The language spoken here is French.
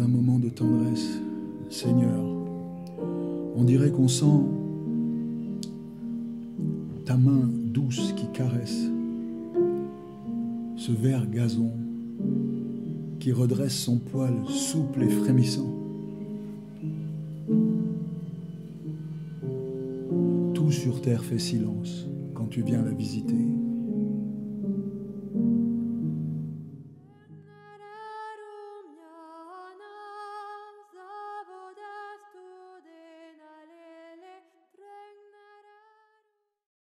Un moment de tendresse, Seigneur, on dirait qu'on sent ta main douce qui caresse ce vert gazon qui redresse son poil souple et frémissant. Tout sur terre fait silence quand tu viens la visiter.